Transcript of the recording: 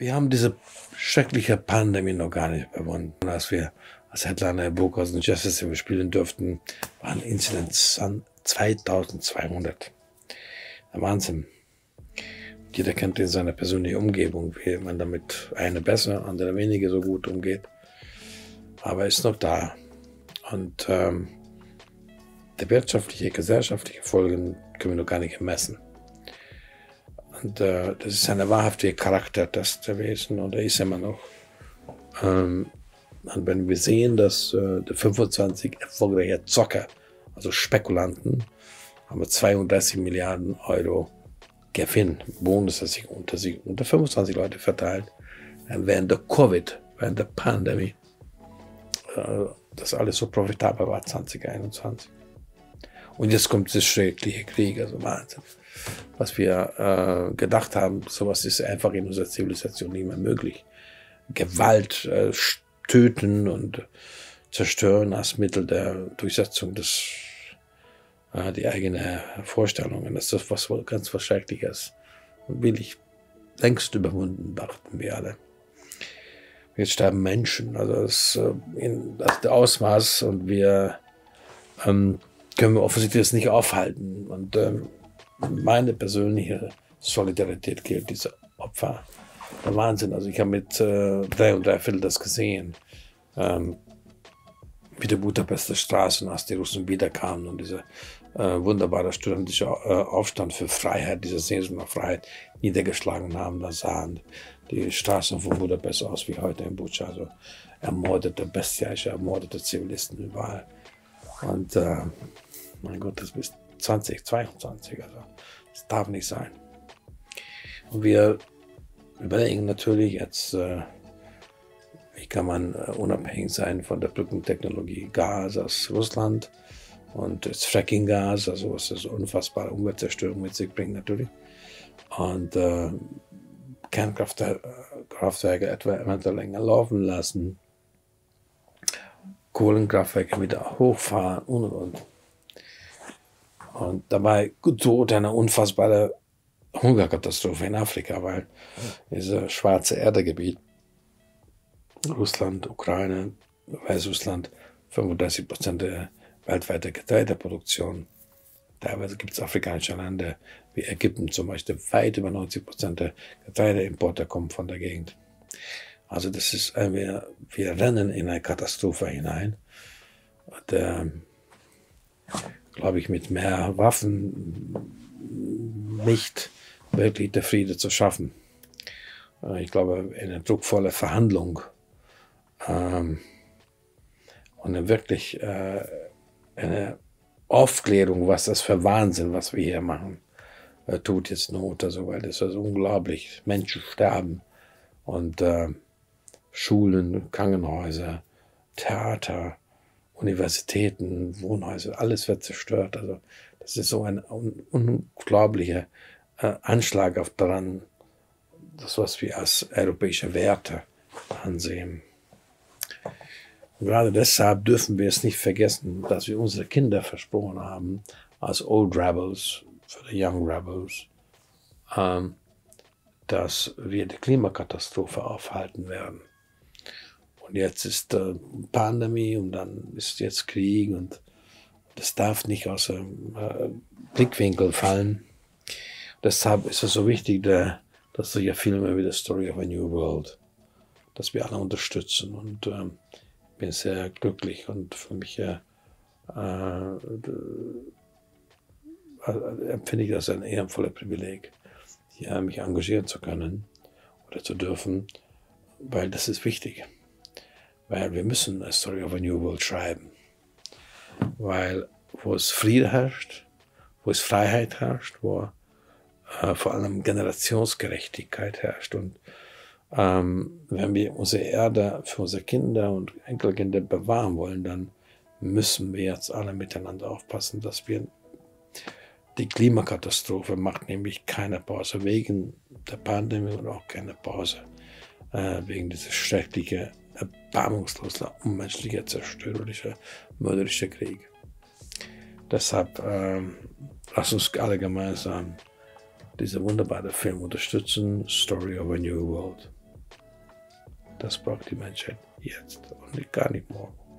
Wir haben diese schreckliche Pandemie noch gar nicht überwunden. Als wir als Headliner der Burghausen Jazz Festival spielen durften, waren Inzidenz an 2200. Der Wahnsinn. Jeder kennt in seiner persönlichen Umgebung, wie man damit eine besser, andere weniger so gut umgeht. Aber er ist noch da. Und ähm, die wirtschaftliche, gesellschaftliche Folgen können wir noch gar nicht ermessen. Und äh, das ist eine wahrhaftige Charaktertest gewesen und er ist immer noch. Ähm, und wenn wir sehen, dass äh, die 25 erfolgreiche Zocker, also Spekulanten, haben wir 32 Milliarden Euro Gewinn, Bonus, das sich unter, sich unter 25 Leute verteilt, äh, während der Covid, während der Pandemie, äh, das alles so profitabel war 2021. Und jetzt kommt das schreckliche Krieg, also Wahnsinn. Was wir äh, gedacht haben, sowas ist einfach in unserer Zivilisation nicht mehr möglich. Gewalt, äh, töten und zerstören als Mittel der Durchsetzung des, äh, die eigenen Vorstellungen. Das ist was ganz was Schreckliches. Und will ich längst überwunden, dachten wir alle. Jetzt sterben Menschen, also das, äh, in, das Ausmaß und wir ähm, können wir offensichtlich das nicht aufhalten. Und ähm, meine persönliche Solidarität gilt diese Opfer. Der Wahnsinn. Also ich habe mit äh, drei und drei Viertel das gesehen. Ähm, wie die Budapester Straßen, als die Russen wiederkamen und dieser äh, wunderbare studentische äh, Aufstand für Freiheit, diese Sehnsucht nach Freiheit niedergeschlagen haben, da sahen die Straßen von Budapest aus wie heute in Bucha. Also ermordete, bestialische, ermordete Zivilisten überall. Und äh, mein Gott, das ist 2022, also das darf nicht sein. Und wir überlegen natürlich jetzt, äh, wie kann man äh, unabhängig sein von der Brückentechnologie Gas aus Russland und das Fracking-Gas, also was das unfassbare Umweltzerstörung mit sich bringt natürlich. Und äh, Kernkraftwerke etwa eventuell länger laufen lassen, Kohlenkraftwerke wieder hochfahren und und und. Und dabei droht eine unfassbare Hungerkatastrophe in Afrika, weil dieses schwarze Erdegebiet, Russland, Ukraine, Weißrussland, 35 Prozent der weltweiten Getreideproduktion. Teilweise gibt es afrikanische Länder wie Ägypten zum Beispiel, weit über 90 Prozent der Getreideimporte kommen von der Gegend. Also das ist, wir, wir rennen in eine Katastrophe hinein. Und, äh, glaube ich, mit mehr Waffen nicht wirklich der Friede zu schaffen. Äh, ich glaube, eine druckvolle Verhandlung ähm, und eine wirklich äh, eine Aufklärung, was das für Wahnsinn, was wir hier machen, äh, tut jetzt Not. Also, weil das ist unglaublich. Menschen sterben und äh, Schulen, Krankenhäuser, Theater, Universitäten, Wohnhäuser, alles wird zerstört. Also das ist so ein un unglaublicher äh, Anschlag auf daran, das, was wir als europäische Werte ansehen. Und gerade deshalb dürfen wir es nicht vergessen, dass wir unsere Kinder versprochen haben, als Old Rebels, für die Young Rebels, ähm, dass wir die Klimakatastrophe aufhalten werden. Und jetzt ist äh, Pandemie und dann ist jetzt Krieg und das darf nicht aus dem äh, Blickwinkel fallen. Deshalb ist es so wichtig, der, dass solche Filme wie The Story of a New World, dass wir alle unterstützen. Und ähm, bin sehr glücklich und für mich äh, äh, empfinde ich das ein ehrenvolles Privileg, hier mich engagieren zu können oder zu dürfen, weil das ist wichtig weil wir müssen A Story of a New World schreiben. Weil wo es Friede herrscht, wo es Freiheit herrscht, wo äh, vor allem Generationsgerechtigkeit herrscht. Und ähm, wenn wir unsere Erde für unsere Kinder und Enkelkinder bewahren wollen, dann müssen wir jetzt alle miteinander aufpassen, dass wir die Klimakatastrophe macht nämlich keine Pause wegen der Pandemie und auch keine Pause äh, wegen dieses schrecklichen erbarmungsloser, unmenschlicher, zerstörerischer, mörderischer Krieg. Deshalb äh, lass uns alle gemeinsam diese wunderbare Film unterstützen, Story of a New World. Das braucht die Menschheit jetzt und gar nicht morgen.